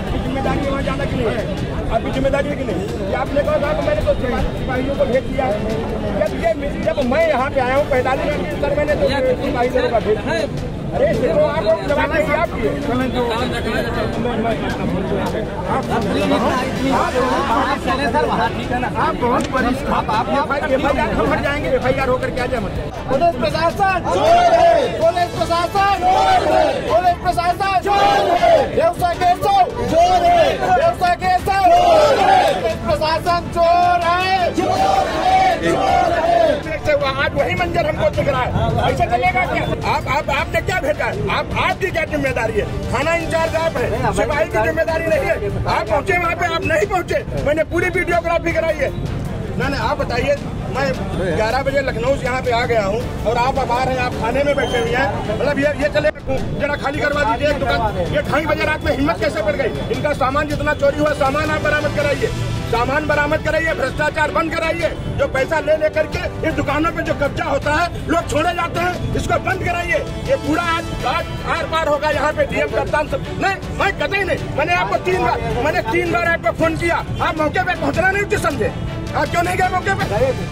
आपकी ज़िम्मेदारी है वहाँ जाना कि नहीं है आपकी ज़िम्मेदारी है कि नहीं ये आपने कहा था कि मैंने तो सिपाहियों को भेज दिया जब ये जब मैं यहाँ पे आया हूँ पैंतालीस मिनट सर मैंने तो सिपाही लोगों का भेज दिया अरे तो आप लोग जमाना ही आपकी आप बहुत वरिष्ठ आप आप जाएँगे एफ़ आई आर होकर क्या जाए मतलब पुलिस प्रशासन पुलिस प्रशासन पुलिस प्रशासन व्यवसाय के व्यवसाय के सौ पुलिस प्रशासन चोर है से हुआ आज वही मंजर हमको दिख रहा है। ऐसे चलेगा क्या? आप आप आपने क्या भेजा है? आप आपकी क्या ज़िम्मेदारी है? थाना इंचार्ज आप है। सिपाही की ज़िम्मेदारी नहीं है। आप पहुँचे वहाँ पे आप नहीं पहुँचे। मैंने पूरी वीडियोग्राफी कराई है। ना ना आप बताइए। मैं 11 बजे लखनऊ से यहाँ पे आ गया हूँ और आप अब आ रहे हैं आप थाने में बैठे हुए हैं। मतलब ये ये चले जरा खाली करवा दीजिए दुकान। ये ढाई बजे रात में हिम्मत कैसे बढ़ गई? इनका सामान जितना चोरी हुआ सामान आप बरामद कराइए। सामान बरामद कराइए भ्रष्टाचार बंद कराइए। जो पैसा ले लेकर के इस दुकानों पे जो कब्जा होता है लोग छोड़े जाते हैं इसको बंद कराइए। ये पूरा आज आज आर पार होगा यहाँ पे डीएम कप्तान सब। नहीं मैं कतई नहीं मैंने आपको तीन बार मैंने तीन बार आपको फ़ोन किया। आप मौके पे पहुँचना नहीं उचित समझे। आप क्यों नहीं गए मौके पे?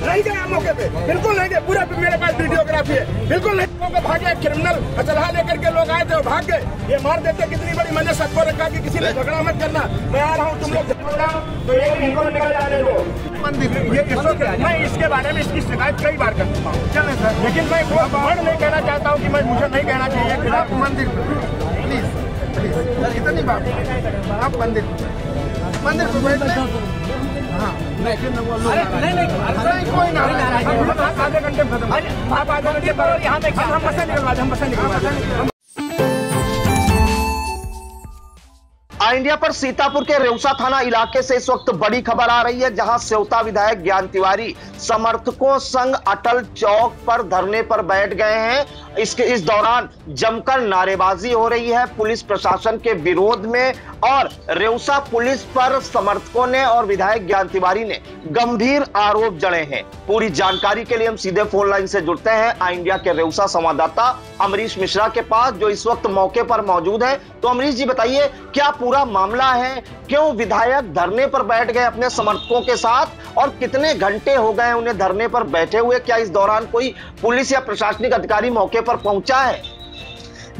नहीं गए आप मौके पे। बिल्कुल नहीं गए पूरा मेरे पास वीडियोग्राफी है। बिल्कुल नहीं लोग भागे क्रिमिनल असलहा लेकर के लोग आए थे वो भाग गए। ये मार देते कितनी बड़ी मैंने सबको रखा कि किसी ने झगड़ा मत करना। मैं आ रहा हूँ तुम लोग तो ये इनको निकल जाने दो। ये मैं इसके बारे में इसकी शिकायत कई बार कर चुका हूँ। चले सर। लेकिन मैं वो वर्ड नहीं कहना चाहता हूँ कि मैं मुझे नहीं कहना चाहिए खिलाफ। मंदिर प्लीज़ प्लीज़। इतनी बात आप मंदिर मंदिर को नहीं नहीं कोई ना आधे घंटे में खत्म आप आधे घंटे पर यहाँ पे हम बसा निकलवा हम बसा निकलवा आ इंडिया पर सीतापुर के रेउसा थाना इलाके से इस वक्त बड़ी खबर आ रही है जहाँ सेवता विधायक ज्ञान तिवारी समर्थकों संग अटल चौक पर धरने पर बैठ गए हैं। इसके इस दौरान जमकर नारेबाजी हो रही है पुलिस प्रशासन के विरोध में और रेउसा पुलिस पर समर्थकों ने और विधायक ज्ञान तिवारी ने गंभीर आरोप जड़े हैं। पूरी जानकारी के लिए हम सीधे फ़ोन लाइन से जुड़ते हैं। आ इंडिया के रेउसा संवाददाता अमरीश मिश्रा के पास, जो इस वक्त मौके पर मौजूद है। तो अमरीश जी, बताइए, क्या पूरा मामला है? क्यों विधायक धरने पर बैठ गए अपने समर्थकों के साथ? और कितने घंटे हो गए उन्हें धरने पर बैठे हुए? क्या इस दौरान कोई पुलिस या प्रशासनिक अधिकारी मौके पर पहुँचा है।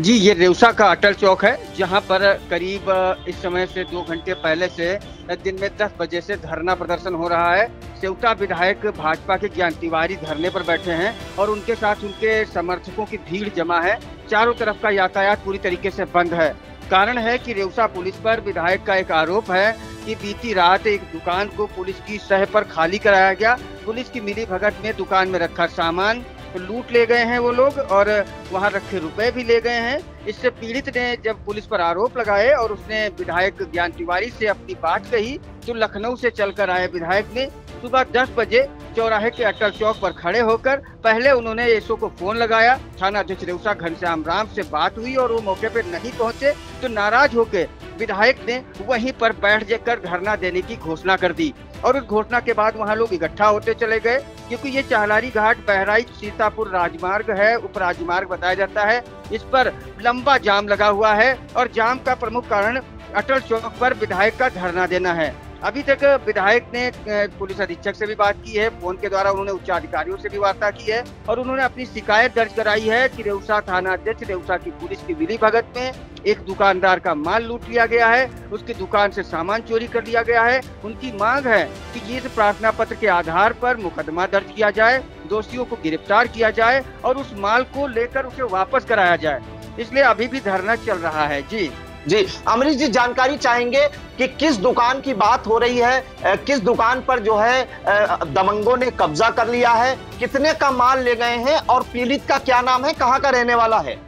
जी, ये रेउसा का अटल चौक है, जहाँ पर करीब इस समय से दो घंटे पहले से दिन में दस बजे से धरना प्रदर्शन हो रहा है। सेवता विधायक भाजपा के ज्ञान तिवारी धरने पर बैठे हैं और उनके साथ उनके समर्थकों की भीड़ जमा है। चारों तरफ़ का यातायात पूरी तरीके से बंद है। कारण है कि रेउसा पुलिस पर विधायक का एक आरोप है कि बीती रात एक दुकान को पुलिस की सह पर खाली कराया गया। पुलिस की मिली भगत में दुकान में रखा सामान लूट ले गए हैं वो लोग और वहाँ रखे रुपए भी ले गए हैं। इससे पीड़ित ने जब पुलिस पर आरोप लगाए और उसने विधायक ज्ञान तिवारी से अपनी बात कही तो लखनऊ से चलकर आए विधायक ने, सुबह 10 बजे चौराहे के अटल चौक पर खड़े होकर पहले उन्होंने एसओ को फ़ोन लगाया। थाना अध्यक्ष रेउसा घनश्याम राम से बात हुई और वो मौके पर नहीं पहुँचे तो नाराज़ होकर विधायक ने वहीं पर बैठ जाकर धरना देने की घोषणा कर दी और उस घोषणा के बाद वहाँ लोग इकट्ठा होते चले गए। क्योंकि ये चहलारी घाट बहराइच सीतापुर राजमार्ग है, उप राजमार्ग बताया जाता है। इस पर लंबा जाम लगा हुआ है और जाम का प्रमुख कारण अटल चौक पर विधायक का धरना देना है। अभी तक विधायक ने पुलिस अधीक्षक से भी बात की है, फ़ोन के द्वारा उन्होंने उच्च अधिकारियों से भी वार्ता की है और उन्होंने अपनी शिकायत दर्ज कराई है कि रेउसा थाना अध्यक्ष, रेउसा की पुलिस की विधि भगत में एक दुकानदार का माल लूट लिया गया है, उसकी दुकान से सामान चोरी कर लिया गया है। उनकी मांग है कि इस प्रार्थना पत्र के आधार पर मुकदमा दर्ज किया जाए, दोषियों को गिरफ़्तार किया जाए और उस माल को लेकर उसे वापस कराया जाए। इसलिए अभी भी धरना चल रहा है। जी। जी, अमरीश जी, जानकारी चाहेंगे कि किस दुकान की बात हो रही है? किस दुकान पर जो है दमंगों ने कब्जा कर लिया है? कितने का माल ले गए हैं? और पीड़ित का क्या नाम है? कहाँ का रहने वाला है?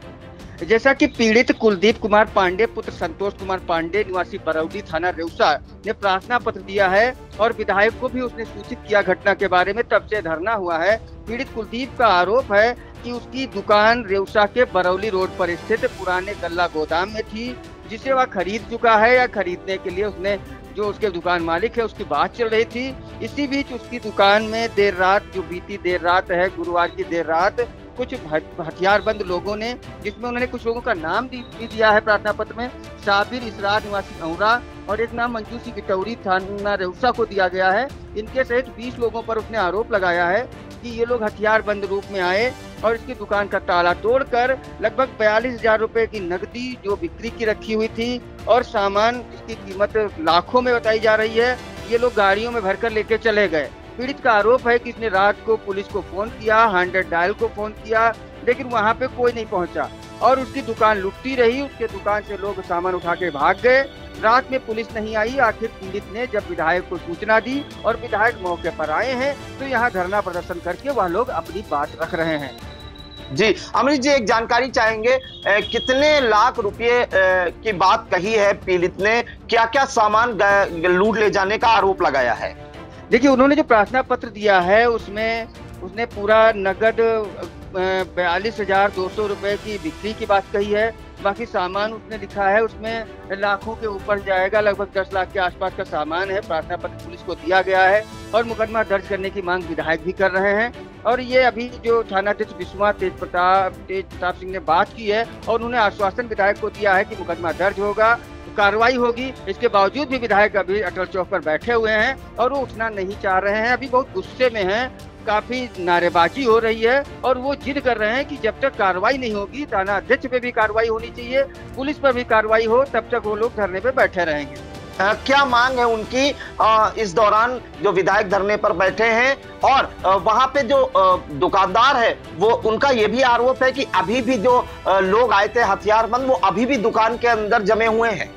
जैसा कि पीड़ित कुलदीप कुमार पांडे, पुत्र संतोष कुमार पांडे, निवासी बरौडी थाना रेउसा ने प्रार्थना पत्र दिया है और विधायक को भी उसने सूचित किया घटना के बारे में। तब से धरना हुआ है। पीड़ित कुलदीप का आरोप है कि उसकी दुकान रेउसा के बरौली रोड पर स्थित पुराने गल्ला गोदाम में थी। जिसे वह खरीद चुका है या खरीदने के लिए उसने जो उसके दुकान मालिक है, उसकी बात चल रही थी। इसी बीच उसकी दुकान में देर रात, जो बीती देर रात है, गुरुवार की देर रात, कुछ हथियारबंद लोगों ने, जिसमें उन्होंने कुछ लोगों का नाम भी दिया है प्रार्थना पत्र में, साबिर इसरार निवासी औरा और एक नाम मंजू सिंह गिटौरी थाना रेउसा को दिया गया है। इनके सहित 20 लोगों पर उसने आरोप लगाया है कि ये लोग हथियारबंद रूप में आए और इसकी दुकान का ताला तोड़कर लगभग बयालीस हज़ार रूपए की नकदी जो बिक्री की रखी हुई थी और सामान जिसकी कीमत लाखों में बताई जा रही है। ये लोग गाड़ियों में भरकर लेके चले गए। पीड़ित का आरोप है कि इसने रात को पुलिस को फ़ोन किया हंड्रेड डायल को फ़ोन किया, लेकिन वहाँ पे कोई नहीं पहुँचा। और उसकी दुकान लुटती रही, उसके दुकान से लोग सामान उठा के भाग गए। रात में पुलिस नहीं आई, आखिर पीड़ित ने जब विधायक को सूचना दी और विधायक मौके पर आए हैं तो यहाँ धरना प्रदर्शन करके वह लोग अपनी बात रख रहे हैं। जी अमरीश जी एक जानकारी चाहेंगे ए, कितने लाख रुपए की बात कही है पीड़ित ने? क्या क्या सामान लूट ले जाने का आरोप लगाया है? देखिए उन्होंने जो प्रार्थना पत्र दिया है उसमें उसने पूरा नगद बयालीस हज़ार दो सौ रुपए की बिक्री की बात कही है। बाकी सामान उसने लिखा है उसमें लाखों के ऊपर जाएगा लगभग दस लाख के आसपास का सामान है। प्रार्थना पत्र पुलिस को दिया गया है और मुकदमा दर्ज करने की मांग विधायक भी कर रहे हैं। और ये अभी जो थानाध्यक्ष विश्वनाथ तेज प्रताप तेज प्रताप सिंह ने बात की है और उन्होंने आश्वासन विधायक को दिया है कि मुकदमा दर्ज होगा, कार्रवाई होगी। इसके बावजूद भी विधायक अभी अटल चौक पर बैठे हुए हैं और वो उठना नहीं चाह रहे हैं। अभी बहुत गुस्से में हैं, काफ़ी नारेबाजी हो रही है और वो जिद कर रहे हैं कि जब तक कार्रवाई नहीं होगी, थाना अध्यक्ष पे भी कार्रवाई होनी चाहिए, पुलिस पर भी कार्रवाई हो, तब तक वो लोग धरने पे बैठे रहेंगे। क्या मांग है उनकी इस दौरान जो विधायक धरने पर बैठे हैं और वहाँ पे जो दुकानदार है, वो, उनका ये भी आरोप है कि अभी भी जो लोग आए थे हथियारबंद, वो अभी भी दुकान के अंदर जमे हुए हैं।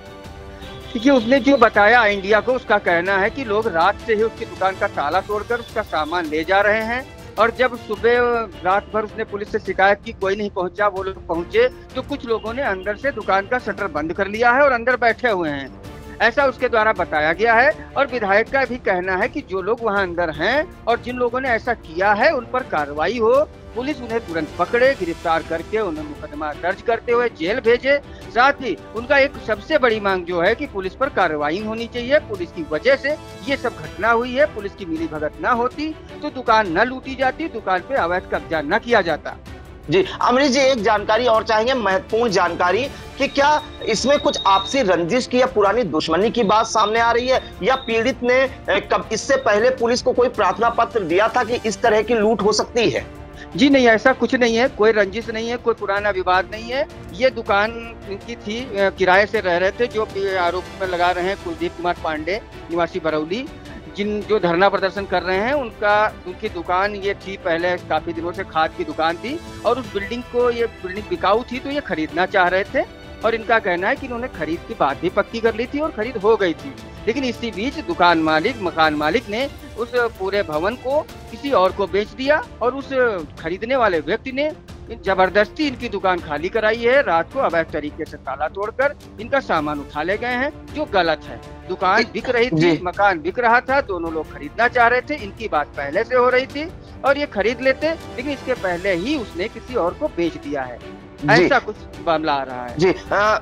देखिए, उसने जो बताया, इंडिया को उसका कहना है कि लोग रात से ही उसकी दुकान का ताला तोड़कर उसका सामान ले जा रहे हैं और जब सुबह, रात भर उसने पुलिस से शिकायत की, कोई नहीं पहुँचा, वो लोग पहुँचे तो कुछ लोगों ने अंदर से दुकान का शटर बंद कर लिया है और अंदर बैठे हुए हैं। ऐसा उसके द्वारा बताया गया है और विधायक का भी कहना है कि जो लोग वहाँ अंदर हैं और जिन लोगों ने ऐसा किया है, उन पर कार्रवाई हो। पुलिस उन्हें तुरंत पकड़े, गिरफ़्तार करके उन्हें मुकदमा दर्ज करते हुए जेल भेजे। साथ ही उनका एक सबसे बड़ी मांग जो है कि पुलिस पर कार्रवाई होनी चाहिए। पुलिस की वजह से ये सब घटना हुई है। पुलिस की मिली भगत न होती तो दुकान न लूटी जाती, दुकान पे अवैध कब्जा न किया जाता। जी, अमरीश जी, एक जानकारी और चाहेंगे, महत्वपूर्ण जानकारी कि क्या इसमें कुछ आपसी रंजिश की या पुरानी दुश्मनी की बात सामने आ रही है, या पीड़ित ने कब, इससे पहले पुलिस को कोई प्रार्थना पत्र दिया था कि इस तरह की लूट हो सकती है? जी नहीं, ऐसा कुछ नहीं है, कोई रंजिश नहीं है, कोई पुराना विवाद नहीं है। ये दुकान इनकी थी किराए से रह रहे थे, जो आरोप में लगा रहे हैं कुलदीप कुमार पांडे, निवासी बरौली। जिन जो धरना प्रदर्शन कर रहे हैं, उनका, उनकी दुकान ये थी पहले काफ़ी दिनों से खाद की दुकान थी और उस बिल्डिंग को ये बिल्डिंग बिकाऊ थी तो ये खरीदना चाह रहे थे और इनका कहना है कि इन्होंने खरीद की बात भी पक्की कर ली थी और खरीद हो गई थी। लेकिन इसी बीच दुकान मालिक, मकान मालिक ने उस पूरे भवन को किसी और को बेच दिया और उस खरीदने वाले व्यक्ति ने ज़बरदस्ती इनकी दुकान खाली कराई है। रात को अवैध तरीके से ताला तोड़कर इनका सामान उठा ले गए हैं जो गलत है। दुकान बिक रही थी मकान बिक रहा था दोनों लोग खरीदना चाह रहे थे। इनकी बात पहले से हो रही थी और ये खरीद लेते लेकिन इसके पहले ही उसने किसी और को बेच दिया है। ऐसा कुछ मामला आ रहा है। जी।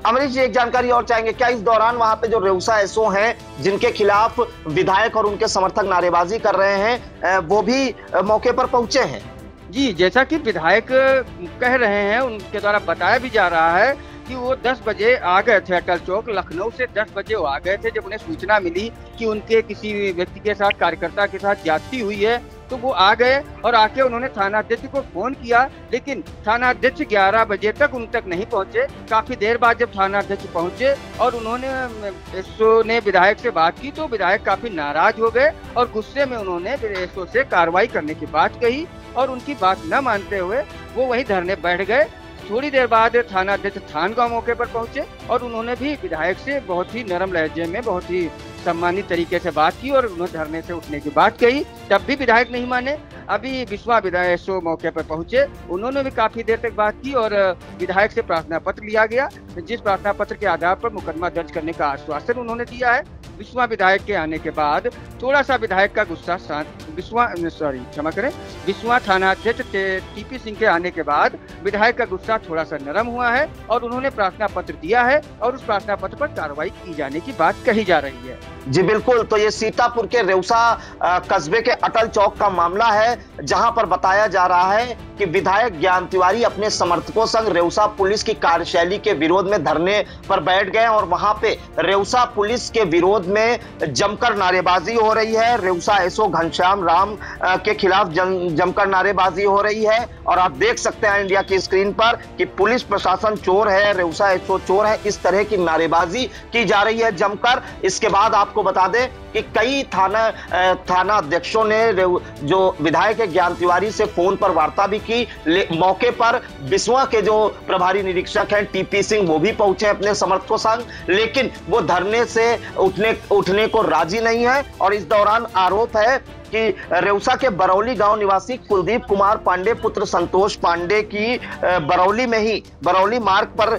अमरीश जी एक जानकारी और चाहेंगे क्या इस दौरान वहाँ पे जो रेउसा एसओ हैं जिनके खिलाफ विधायक और उनके समर्थक नारेबाजी कर रहे हैं वो भी मौके पर पहुँचे हैं? जी, जैसा कि विधायक कह रहे हैं, उनके द्वारा बताया भी जा रहा है कि वो 10 बजे आ गए थे अटल चौक। लखनऊ से 10 बजे वो आ गए थे। जब उन्हें सूचना मिली कि उनके किसी व्यक्ति के साथ, कार्यकर्ता के साथ ज्यादती हुई है तो वो आ गए और आके उन्होंने थाना अध्यक्ष को फ़ोन किया। लेकिन थाना अध्यक्ष 11 बजे तक उन तक नहीं पहुँचे। काफ़ी देर बाद जब थाना अध्यक्ष पहुँचे और उन्होंने एसओ ने विधायक से बात की तो विधायक काफ़ी नाराज़ हो गए और गुस्से में उन्होंने एसओ से कार्रवाई करने की बात कही। और उनकी बात न मानते हुए वो वही धरने बैठ गए। थोड़ी देर बाद थाना अध्यक्ष थान थानगांव मौके पर पहुँचे और उन्होंने भी विधायक से बहुत ही नरम लहजे में, बहुत ही सम्मानित तरीके से बात की और उन्होंने धरने से उठने की बात कही। तब भी विधायक नहीं माने। अभी विश्वा विधायक सो मौके पर पहुँचे। उन्होंने भी काफ़ी देर तक बात की और विधायक से प्रार्थना पत्र लिया गया, जिस प्रार्थना पत्र के आधार पर मुकदमा दर्ज करने का आश्वासन उन्होंने दिया है। विश्वा विधायक के आने के बाद थोड़ा सा विधायक का गुस्सा विश्वा सॉरी क्षमा करें विश्वा थाना अध्यक्ष टीपी सिंह के आने के बाद विधायक का गुस्सा थोड़ा सा नरम हुआ है और उन्होंने प्रार्थना पत्र दिया है और उस प्रार्थना पत्र पर कार्रवाई की जाने की बात कही जा रही है। जी, बिल्कुल तो ये सीतापुर के रेउसा कस्बे के अटल चौक का मामला है, जहाँ पर बताया जा रहा है कि विधायक ज्ञान तिवारी अपने समर्थकों संग रेउसा पुलिस की कार्यशैली के विरोध में धरने पर बैठ गए और वहाँ पे रेउसा पुलिस के विरोध में जमकर नारेबाजी हो रही है। रेउसा एसओ घनश्याम राम के खिलाफ जमकर नारेबाजी हो रही है। और आप देख सकते हैं इंडिया की स्क्रीन पर कि पुलिस प्रशासन चोर है, रेउसा एसओ चोर है। इस तरह की नारेबाजी की जा रही है जमकर। इसके बाद आपको बता दें कि कई थाना थाना अध्यक्षों ने जो विधायक है, ज्ञान तिवारी से फ़ोन पर वार्ता भी की। मौके पर बिस्वा के जो प्रभारी निरीक्षक हैं, टीपी सिंह, वो भी पहुँचे अपने समर्थकों संग। लेकिन वो धरने से उठने उठने को राज़ी नहीं है और इस दौरान आरोप है कि रेउसा के बरौली गाँव निवासी कुलदीप कुमार पांडे, पुत्र संतोष पांडे की बरौली में ही, बरौली मार्ग पर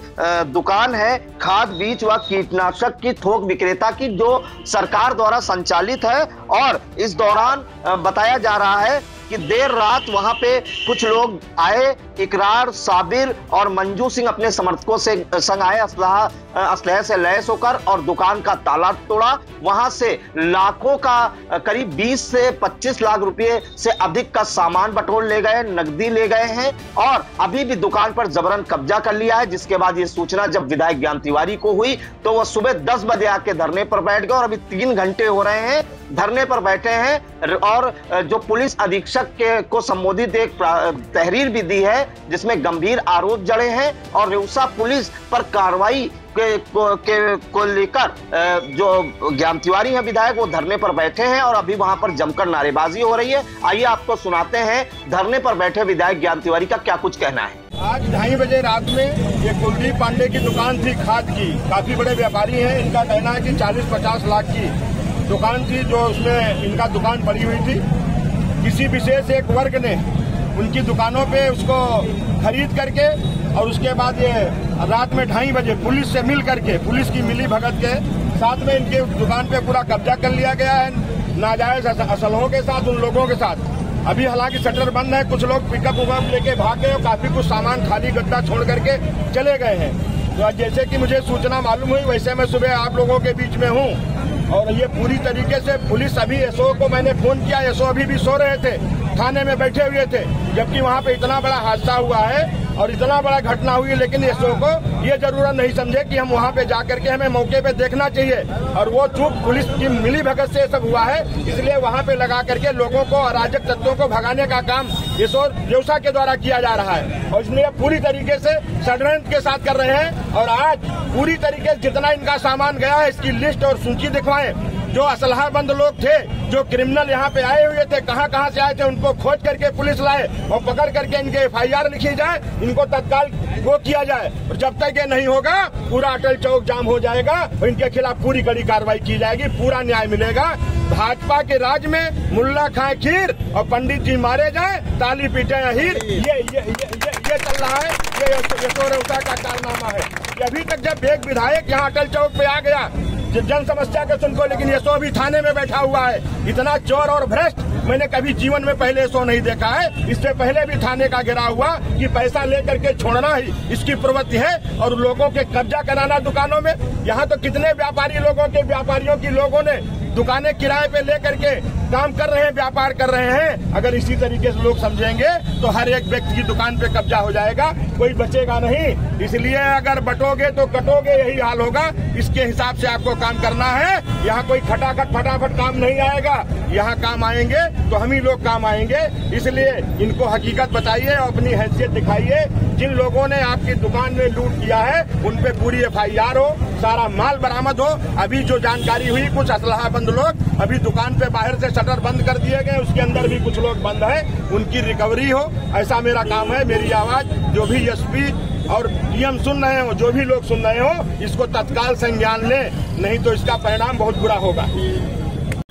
दुकान है, खाद, बीज व कीटनाशक की थोक विक्रेता की, जो सरकार द्वारा संचालित है और इस दौरान बताया जा रहा है कि देर रात वहाँ पे कुछ लोग आए, इकरार, साबिर और मंजू सिंह अपने समर्थकों से संग आए, असलाह असलह से लैस होकर और दुकान का ताला तोड़ा। वहाँ से लाखों का करीब 20 से 25 लाख रुपए से अधिक का सामान बटोर ले गए नकदी ले गए हैं और अभी भी दुकान पर जबरन कब्जा कर लिया है। जिसके बाद ये सूचना जब विधायक ज्ञान तिवारी को हुई तो वह सुबह दस बजे आके धरने पर बैठ गए और अभी तीन घंटे हो रहे हैं। धरने पर बैठे हैं और जो पुलिस अधीक्षक के को संबोधित एक तहरीर भी दी है जिसमें गंभीर आरोप जड़े हैं और रेउसा पुलिस पर कार्रवाई के, को, के, को लेकर जो ज्ञान तिवारी है विधायक वो धरने पर बैठे हैं और अभी वहाँ पर जमकर नारेबाजी हो रही है। आइए आपको सुनाते हैं धरने पर बैठे विधायक ज्ञान तिवारी का क्या कुछ कहना है। आज ढाई बजे रात में ये कुलदीप पांडे की दुकान थी खाद की। काफ़ी बड़े व्यापारी हैं इनका कहना है कि 40-50 लाख की दुकान थी जो उसमें इनका दुकान पड़ी हुई थी। किसी विशेष एक वर्ग ने उनकी दुकानों पे उसको खरीद करके और उसके बाद ये रात में ढाई बजे पुलिस से मिल करके, पुलिस की मिली भगत के साथ में इनके दुकान पे पूरा कब्जा कर लिया गया है। नाजायज असलों के साथ, उन लोगों के साथ। अभी हालाँकि शटर बंद है, कुछ लोग पिकअप उकअप लेके भाग गए और काफ़ी कुछ सामान खाली गड्ढा छोड़ करके चले गए हैं। तो जैसे कि मुझे सूचना मालूम हुई, वैसे मैं सुबह आप लोगों के बीच में हूँ। और ये पूरी तरीके से पुलिस अभी एसओ को मैंने फ़ोन किया एसओ अभी भी सो रहे थे, थाने में बैठे हुए थे, जबकि वहाँ पे इतना बड़ा हादसा हुआ है और इतना बड़ा घटना हुई, लेकिन एसओ को ये ज़रूरत नहीं समझे कि हम वहाँ पे जाकर के हमें मौके पे देखना चाहिए। और वो चूक पुलिस की मिली भगत से सब हुआ है, इसलिए वहाँ पे लगा करके लोगों को, अराजक तत्वों को भगाने का काम एसओ व्यवसा के द्वारा किया जा रहा है। और इसलिए पूरी तरीके से षडयंत्र के साथ कर रहे हैं, और आज पूरी तरीके से जितना इनका सामान गया है, इसकी लिस्ट और सूची दिखवाएँ। जो असलहाबंद लोग थे जो क्रिमिनल यहाँ पे आए हुए थे कहाँ कहाँ से आए थे उनको खोज करके पुलिस लाए और पकड़ करके इनके एफआईआर लिखी जाए इनको तत्काल वो किया जाए। और जब तक ये नहीं होगा पूरा अटल चौक जाम हो जाएगा और इनके खिलाफ पूरी कड़ी कार्रवाई की जाएगी पूरा न्याय मिलेगा। भाजपा के राज में मुल्ला खाए खीर और पंडित जी मारे जाए ताली पीटे अहीर ये ये ये, ये, चल रहा है। ये यशोरौता का कारनामा है। अभी तक जब एक विधायक यहाँ अटल चौक पे आ गया जन समस्या के सुनको लेकिन ये सो भी थाने में बैठा हुआ है। इतना चोर और भ्रष्ट, मैंने कभी जीवन में पहले सो नहीं देखा है। इससे पहले भी थाने का गिरा हुआ कि पैसा लेकर के छोड़ना ही इसकी प्रवृत्ति है और लोगों के कब्जा कराना दुकानों में। यहाँ तो कितने व्यापारी लोगों के, व्यापारियों की लोगों ने दुकानें किराए पे लेकर के काम कर रहे हैं, व्यापार कर रहे हैं। अगर इसी तरीके से लोग समझेंगे तो हर एक व्यक्ति की दुकान पे कब्जा हो जाएगा, कोई बचेगा नहीं। इसलिए अगर बटोगे तो कटोगे, यही हाल होगा। इसके हिसाब से आपको काम करना है। यहाँ कोई खटाखट, फटाफट काम नहीं आएगा। यहाँ काम आएँगे तो हम ही लोग काम आएँगे। इसलिए इनको हकीकत बताइए और अपनी हैसियत दिखाइए। जिन लोगों ने आपकी दुकान में लूट किया है, उन पे पूरी एफआईआर हो। सारा माल बरामद हो। अभी जो जानकारी हुई, कुछ असलाहबंद लोग अभी दुकान पे बाहर से शटर बंद कर दिए गए, उसके अंदर भी कुछ लोग बंद है। उनकी रिकवरी हो। ऐसा मेरा काम है, मेरी आवाज़, जो भी एसपी और डीएम सुन रहे हो, जो भी लोग सुन रहे हो, इसको तत्काल संज्ञान ले, नहीं तो इसका परिणाम बहुत बुरा होगा।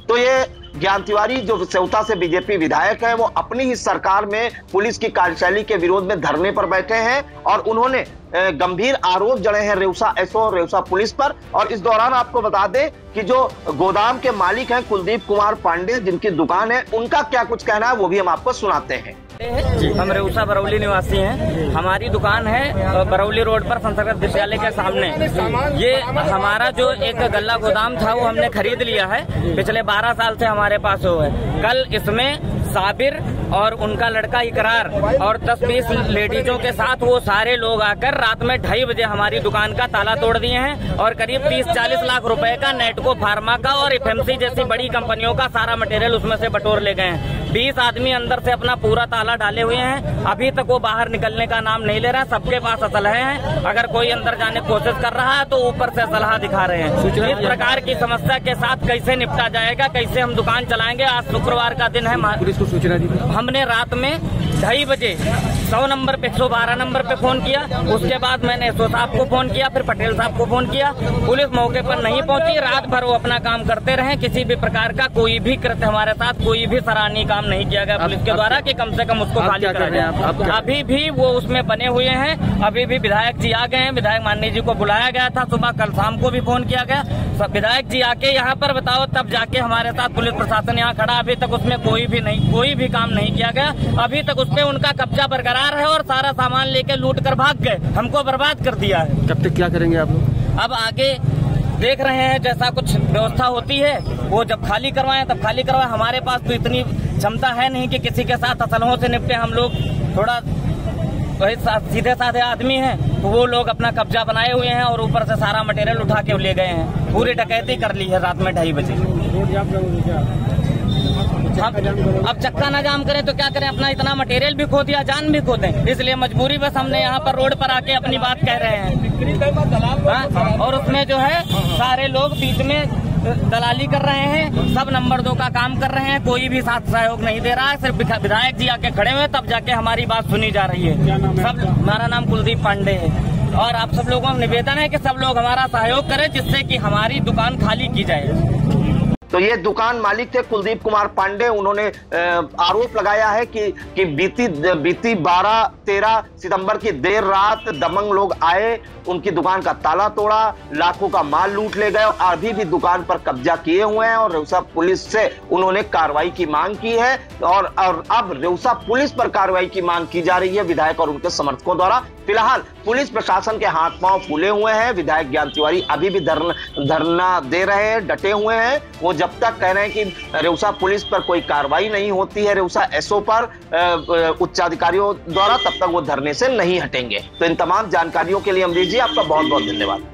तो ये ज्ञान तिवारी, जो सेवता से बीजेपी विधायक है, वो अपनी ही सरकार में पुलिस की कार्यशैली के विरोध में धरने पर बैठे हैं और उन्होंने गंभीर आरोप जड़े हैं रेउसा एसओ और रेउसा पुलिस पर। और इस दौरान आपको बता दें कि जो गोदाम के मालिक हैं कुलदीप कुमार पांडे, जिनकी दुकान है, उनका क्या कुछ कहना है, वो भी हम आपको सुनाते हैं। हम रेउसा बरौली निवासी हैं। हमारी दुकान है बरौली रोड पर संसर्गत विद्यालय के सामने। ये हमारा जो एक गल्ला गोदाम था, वो हमने खरीद लिया है। पिछले 12 साल से हमारे पास वो है। कल इसमें साबिर और उनका लड़का इकरार और दस बीस लेडीजों के साथ वो सारे लोग आकर रात में ढाई बजे हमारी दुकान का ताला तोड़ दिए हैं और करीब तीस चालीस लाख रुपए का नेटको फार्मा का और एफएमसी जैसी बड़ी कंपनियों का सारा मटेरियल उसमें से बटोर ले गए हैं। बीस आदमी अंदर से अपना पूरा ताला डाले हुए हैं। अभी तक वो बाहर निकलने का नाम नहीं ले रहे हैं। सबके पास असलहे हैं। अगर कोई अंदर जाने की कोशिश कर रहा है तो ऊपर से असलहा दिखा रहे हैं। इस प्रकार की समस्या के साथ कैसे निपटा जाएगा कैसे हम दुकान चलाएँगे? आज शुक्रवार का दिन है। पुलिस को सूचना दी। हमने रात में ढाई बजे सौ नंबर पे सौ बारह नंबर पे फ़ोन किया। उसके बाद मैंने एसओ साहब को फ़ोन किया फिर पटेल साहब को फ़ोन किया। पुलिस मौके पर नहीं पहुँची। रात भर वो अपना काम करते रहे। किसी भी प्रकार का कोई भी कृत्य हमारे साथ कोई भी सराहनीय काम नहीं किया गया पुलिस के द्वारा कि कम से कम उसको खाली करा जाए। अभी भी वो उसमें बने हुए हैं। अभी भी विधायक जी आ गए हैं। विधायक माननीय जी को बुलाया गया था। सुबह कल शाम को भी फ़ोन किया गया। सब विधायक जी आके यहाँ पर बताओ तब जाके हमारे साथ पुलिस प्रशासन यहाँ खड़ा। अभी तक उसमें कोई भी नहीं कोई भी काम नहीं किया गया। अभी तक उसपे उनका कब्जा बरकरार है और सारा सामान लेके लूट कर भाग गए। हमको बर्बाद कर दिया है। कब तक क्या करेंगे आप लोग? अब आगे देख रहे हैं जैसा कुछ व्यवस्था होती है वो जब खाली करवाएँ तब खाली करवाएँ। हमारे पास तो इतनी क्षमता है नहीं कि किसी के साथ असलहों से निपटे। हम लोग थोड़ा वही सीधे साधे आदमी हैं तो वो लोग अपना कब्जा बनाए हुए हैं और ऊपर से सारा मटेरियल उठा के ले गए हैं। पूरी डकैती कर ली है रात में ढाई बजे। अब अब चक्का ना जाम करें तो क्या करें? अपना इतना मटेरियल भी खो दिया जान भी खो दें। इसलिए मजबूरी बस हमने यहाँ पर रोड पर आके अपनी बात कह रहे हैं। हाँ, और उसमें जो है सारे लोग बीच में दलाली कर रहे हैं। सब नंबर दो का काम कर रहे हैं। कोई भी साथ सहयोग नहीं दे रहा है। सिर्फ़ विधायक जी आके खड़े हुए तब जाके हमारी बात सुनी जा रही है। सब हमारा नाम कुलदीप पांडे है। और आप सब लोगों का निवेदन है कि सब लोग हमारा सहयोग करें जिससे कि हमारी दुकान खाली की जाए। तो ये दुकान मालिक थे कुलदीप कुमार पांडे। उन्होंने आरोप लगाया है कि कि बीती बीती 12 13 सितंबर की देर रात दमंग लोग आए उनकी दुकान का ताला तोड़ा लाखों का माल लूट ले गए और अभी भी दुकान पर कब्जा किए हुए हैं और रेउसा पुलिस से उन्होंने कार्रवाई की मांग की है और, और अब रेउसा पुलिस पर कार्रवाई की मांग की जा रही है विधायक और उनके समर्थकों द्वारा। फ़िलहाल पुलिस प्रशासन के हाथ पाँव फूले हुए हैं। विधायक ज्ञान तिवारी अभी भी धरना दे रहे हैं डटे हुए हैं। वो जब तक कह रहे हैं कि रेउसा पुलिस पर कोई कार्रवाई नहीं होती है, रेउसा एसओ पर उच्चाधिकारियों द्वारा तब तक वो धरने से नहीं हटेंगे। तो इन तमाम जानकारियों के लिए अमरीश जी, आपका बहुत बहुत धन्यवाद।